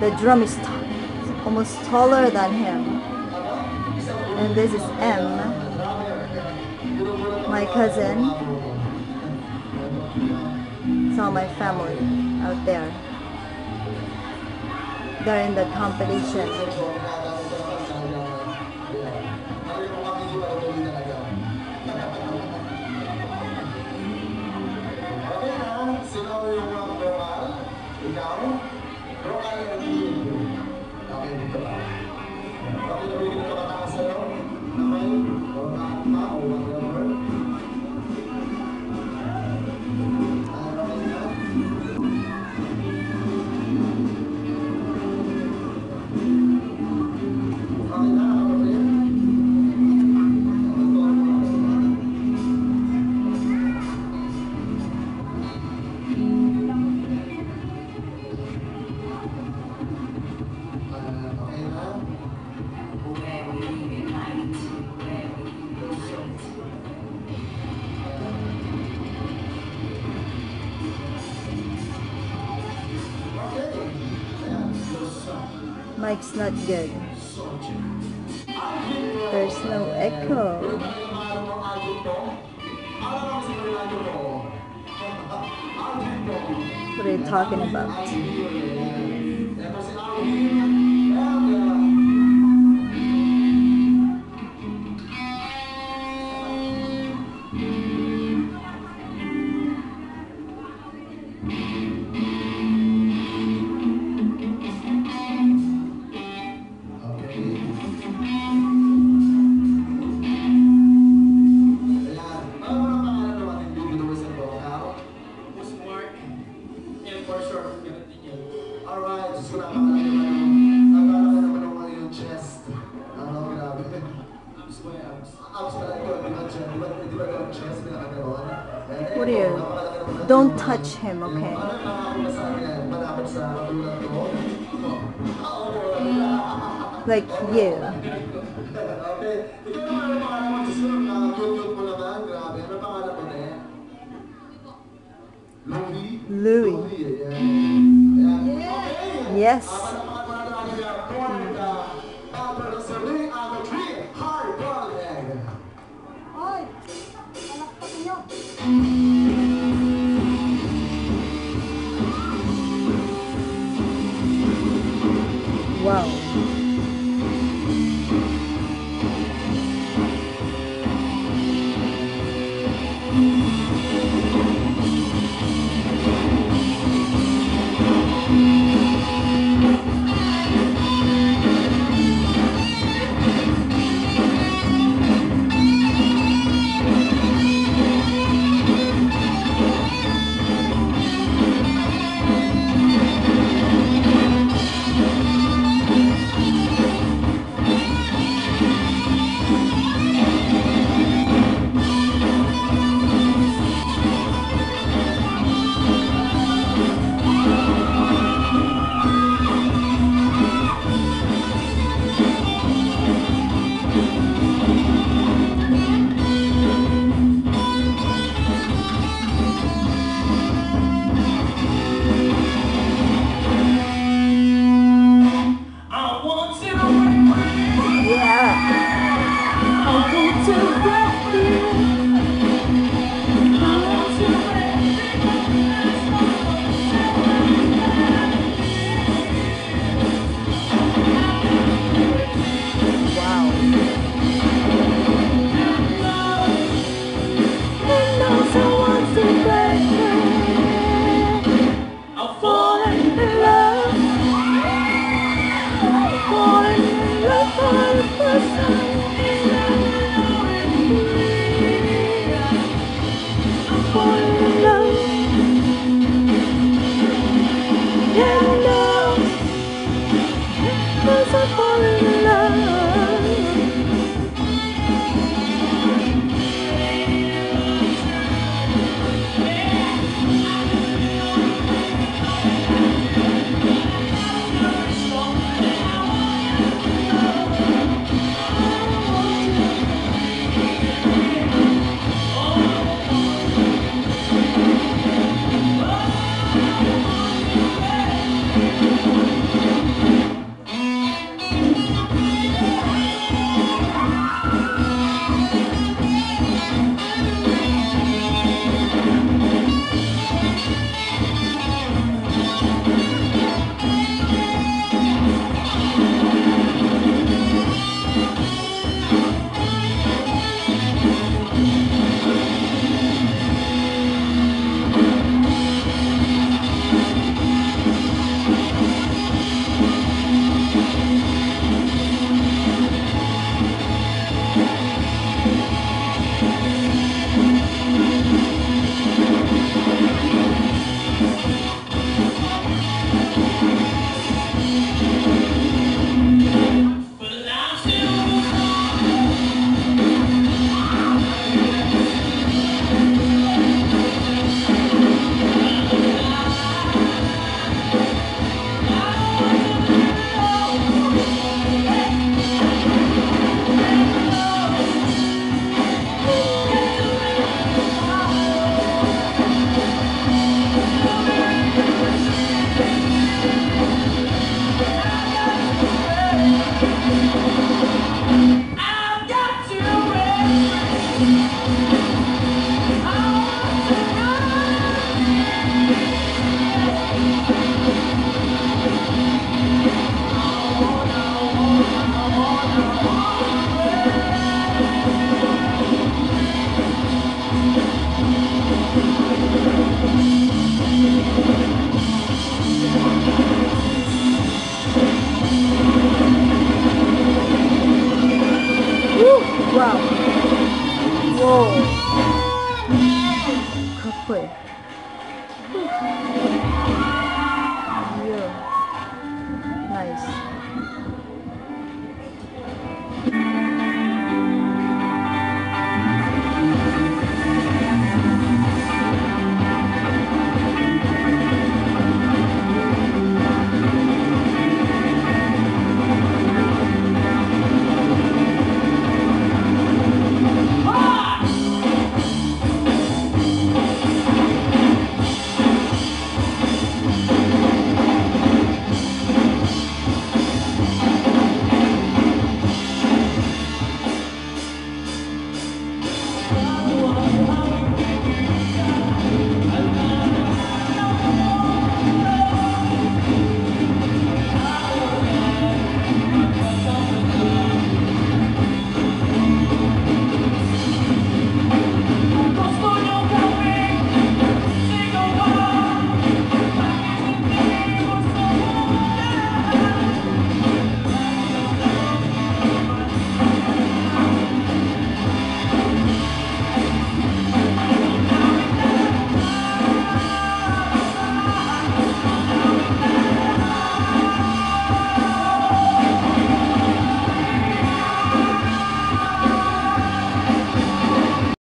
The drum is almost taller than him. And this is M, my cousin. It's all my family out there. They're in the competition. Mike's not good. There's no echo. What are you talking about? Alright, Don't touch him, okay? Ano nakako na sa Wow.